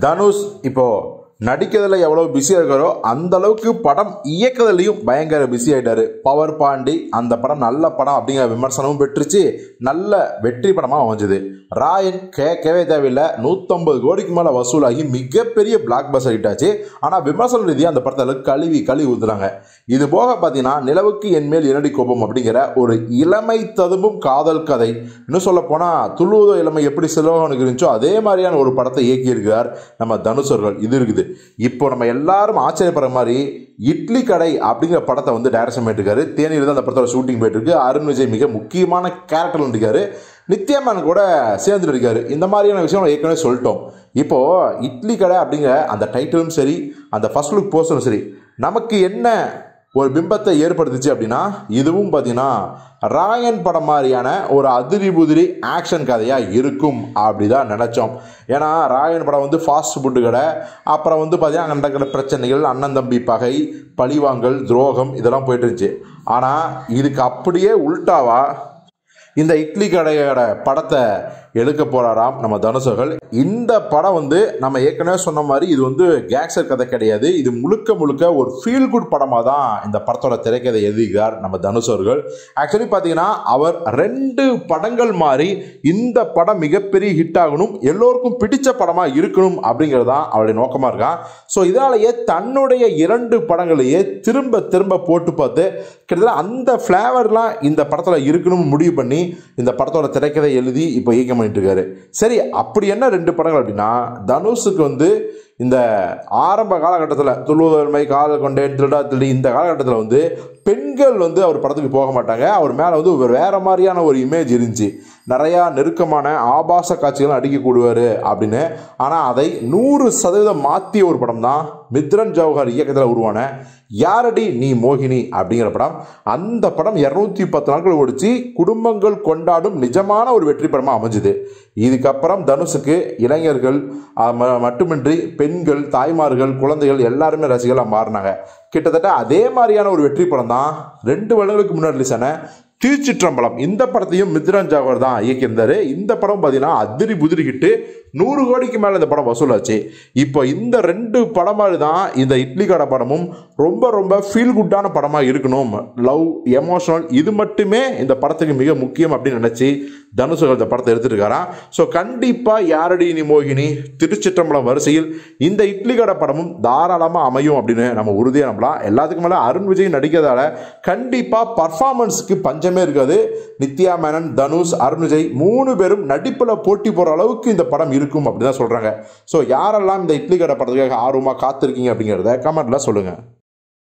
தனுஷ் இப்போ நடிக்கிறதுல எவ்வளோ பிஸியாக இருக்காரோ அந்த அளவுக்கு படம் இயக்குறதுலையும் பயங்கர பிஸி ஆகிட்டாரு பவர் பாண்டி அந்த படம் நல்ல படம் அப்படிங்கிற விமர்சனமும் பெற்றுச்சு. நல்ல வெற்றி படமாக அமைஞ்சது. ராயன் கேட்கவே தேவையில்லை. நூற்றம்பது கோடிக்கு மேலே வசூலாகி மிகப்பெரிய பிளாக் பஸ் ஆகிட்டாச்சு ஆனால் விமர்சன ரீதியாக அந்த படத்தில் கழுவி கழுவி ஊத்துறாங்க. இது போக பார்த்தீங்கன்னா நிலவுக்கு என்மேல் இரடி கோபம் அப்படிங்கிற ஒரு இளமை ததும்பும் காதல் கதை. இன்னும் சொல்ல போனால் துள்ளுவதோ இளமை எப்படி செல்வகனுக்கு இருந்துச்சோ அதே மாதிரியான ஒரு படத்தை இயக்கியிருக்கிறார் நம்ம தனுஷர்கள் இது இருக்குது. இப்போ நம்ம எல்லாரும் ஆச்சரியப்படுற மாதிரி இட்லி கடை அப்படிங்கிற படத்தை வந்து டைரக்ஷன் பண்ணிருக்காரு தேனியில் தான் அந்த படத்தோட ஷூட்டிங் போயிட்டு இருக்கு அருண் விஜய் மிக முக்கியமான கேரக்டர் இருக்காரு நித்யாமன் கூட சேர்ந்துட்டு இருக்காரு. இந்த மாதிரியான விஷயம் ஏற்கனவே சொல்லிட்டோம். இப்போ இட்லி கடை அப்படிங்கிற அந்த டைட்டிலும் சரி அந்த ஃபர்ஸ்ட் லுக் போஸ்டரும் சரி நமக்கு என்ன ஒரு பிம்பத்தை ஏற்படுத்துச்சு அப்படின்னா இதுவும் பார்த்தீங்கன்னா ராயன் படம் மாதிரியான ஒரு அதிரி புதிரி ஆக்ஷன் கதையாக இருக்கும் அப்படி தான் நினச்சோம். ஏன்னா ராயன் படம் வந்து ஃபாஸ்ட் ஃபுட்டு கடை அப்புறம் வந்து பார்த்தீங்கன்னா அங்கே நடக்கிற பிரச்சனைகள் அண்ணன் தம்பி பகை பழிவாங்கல் துரோகம் இதெல்லாம் போயிட்டு இருந்துச்சு. ஆனால் இதுக்கு அப்படியே உல்டாவா இந்த இட்லி கடையோட படத்தை எடுக்க போகிறாராம் நம்ம தனுஷர்கள். இந்த படம் வந்து நம்ம ஏற்கனவே சொன்ன மாதிரி இது வந்து கேங்ஸ்டர் கதை கிடையாது. இது முழுக்க முழுக்க ஒரு ஃபீல் குட் படமாக தான் இந்த படத்தோட திரைக்கதை எழுதுகிறார் நம்ம தனுஷ் அவர்கள். ஆக்சுவலி பார்த்தீங்கன்னா அவர் ரெண்டு படங்கள் மாதிரி இந்த படம் மிகப்பெரிய ஹிட் ஆகணும் எல்லோருக்கும் பிடிச்ச படமாக இருக்கணும் அப்படிங்கிறது தான் அவருடைய நோக்கமாக இருக்கான். ஸோ இதனாலேயே தன்னுடைய இரண்டு படங்களையே திரும்ப திரும்ப போட்டு பார்த்து கிட்டத்தட்ட அந்த ஃப்ளேவர்லாம் இந்த படத்தில் இருக்கணும்னு முடிவு பண்ணி இந்த படத்தோட திரைக்கதை எழுதி இப்போ இயக்கம் பண்ணிட்டு இருக்காரு. சரி அப்படி என்ன ரெண்டு படங்கள் அப்படின்னா தனுஷுக்கு வந்து இந்த ஆரம்ப காலகட்டத்தில் துள்ளுவதன்மை காதல் கொண்டேன் திருடா திருடி இந்த காலகட்டத்தில் வந்து பெண்கள் வந்து அவர் படத்துக்கு போக மாட்டாங்க. அவர் மேலே வந்து ஒரு வேறு மாதிரியான ஒரு இமேஜ் இருந்துச்சு. நிறையா நெருக்கமான ஆபாச காட்சிகள் அடிக்கக்கூடுவார் அப்படின்னு. ஆனால் அதை நூறு சதவீதம் மாற்றிய ஒரு படம் தான் மித்ரன் ஜவஹர் இயக்கத்தில் உருவான யாரடி நீ மோகினி அப்படிங்கிற படம் அந்த படம் இரநூத்தி பத்து நாட்கள் ஓடிச்சு குடும்பங்கள் கொண்டாடும் நிஜமான ஒரு வெற்றி படமாக அமைஞ்சுது. இதுக்கப்புறம் தனுஷுக்கு இளைஞர்கள் ம- மட்டுமின்றி பெண்கள் தாய்மார்கள் குழந்தைகள் எல்லாருமே ரசிகர்களாக மாறினாங்க. கிட்டத்தட்ட அதே மாதிரியான ஒரு வெற்றி படம் தான் ரெண்டு வருடங்களுக்கு முன்னாடி ரிலீஸ் ஆன திருச்சிற்றம்பலம். இந்த படத்தையும் மித்ரன் ஜாகர் தான் இயக்கியிருந்தார். இந்த படம் பார்த்தீங்கன்னா அதிரி புதிரி ஹிட்டு நூறு கோடிக்கு மேலே இந்த படம் வசூலாச்சு. இப்போ இந்த ரெண்டு படம் மாதிரி தான் இந்த இட்லி கடை படமும் ரொம்ப ரொம்ப ஃபீல் குட்டான படமாக இருக்கணும். லவ் எமோஷனல் இது மட்டுமே இந்த படத்துக்கு மிக முக்கியம் அப்படின்னு நினச்சி தனுஷ் இந்த படத்தை எடுத்துருக்காராம் ஸோ கண்டிப்பாக யாரடி இனி மோகினி? திருச்சிற்றம்பலம் வரிசையில் இந்த இட்லி கடை படமும் தாராளமாக அமையும் அப்படின்னு நம்ம உறுதியாக நம்பலாம். எல்லாத்துக்கும் மேலே அருண் விஜய் நடிக்கிறதால கண்டிப்பாக பர்ஃபார்மன்ஸுக்கு பஞ்சமே இருக்காது. நித்யா மேனன் தனுஷ் அருண் விஜய் மூணு பேரும் நடிப்பில் போட்டி போகிற அளவுக்கு இந்த படம் இருக்கும் அப்படின்னு தான் சொல்கிறாங்க ஸோ யாரெல்லாம் இந்த இட்லி கடை படத்துக்காக ஆர்வமாக காத்திருக்கீங்க அப்படிங்கிறத கமெண்ட்டில் சொல்லுங்கள்